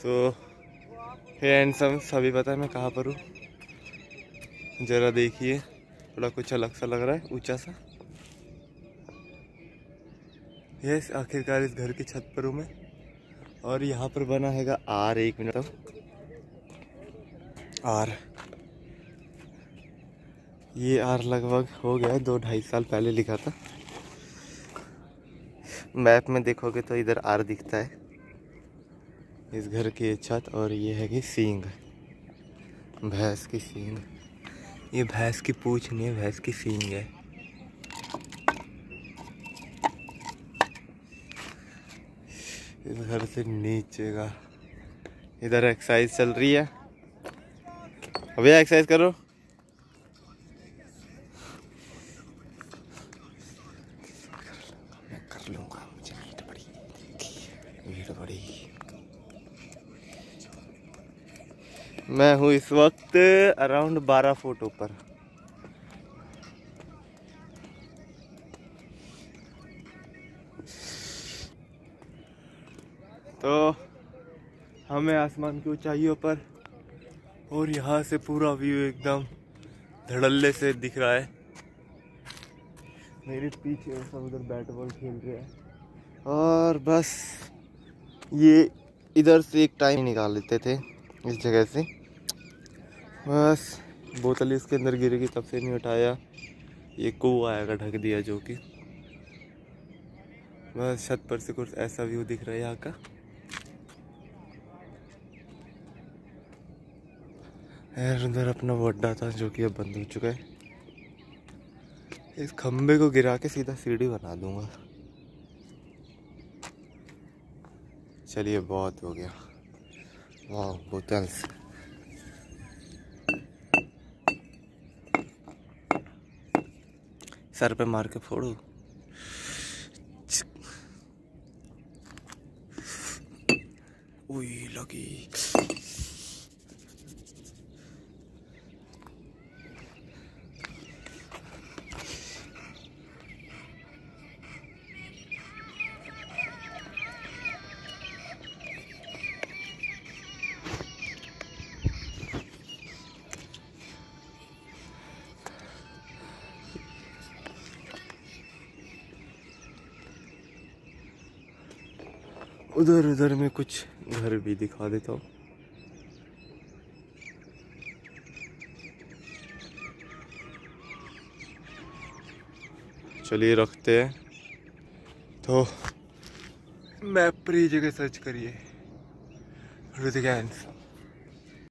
सो हे हैंडसम्स अभी पता है मैं कहाँ पर हूँ? ज़रा देखिए, थोड़ा कुछ अलग सा लग रहा है, ऊँचा सा। यस, आखिरकार इस घर की छत पर हूँ मैं। और यहाँ पर बना हैगा आर, एक मिनट अब आर। ये आर लगभग हो गया दो ढाई साल पहले लिखा था। मैप में देखोगे तो इधर आर दिखता है। इस घर की छत और ये है कि सींग। भैंस की सींग। ये भैंस की पूछ नहीं है, भैंस की सींग है। इस घर से नीचे का, इधर एक्सरसाइज चल रही है। अभी एक्सरसाइज करो। कर लूँगा मुझे नीट नीट पड़ी मैं हूँ इस वक्त अराउंड बारह फुट ऊपर। तो हमें आसमान की ऊंचाइयों पर और यहाँ से पूरा व्यू एकदम धड़ल्ले से दिख रहा है। मेरे पीछे सब उधर बैट बॉल खेल रहे हैं। और बस ये इधर से एक टाइम निकाल लेते थे इस जगह से। बस, बोतल इसके अंदर गिरेगी तब से नहीं उठाया। ये कुआ आएगा ढक दिया जो कि। बस, छत पर से कुछ ऐसा व्यू दिख रहा है यहाँ का। यार, उधर अपना वो अड्डा था जो कि अब बंद हो चुका है। इस खम्बे को गिरा के सीधा सीढ़ी बना दूँगा। चलिए, बहुत हो गया। वाह, बोतल्स। सर पे मार के फोड़ो। लगी। उधर उधर में कुछ घर भी दिखा देता हूँ। चलिए रखते हैं। तो मैप पर जगह सर्च करिए। रुद्र